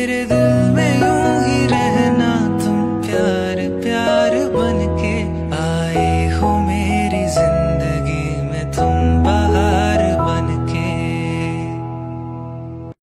मेरे दिल में यूँ ही रहना तुम प्यार पे।